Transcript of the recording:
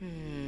Hmm.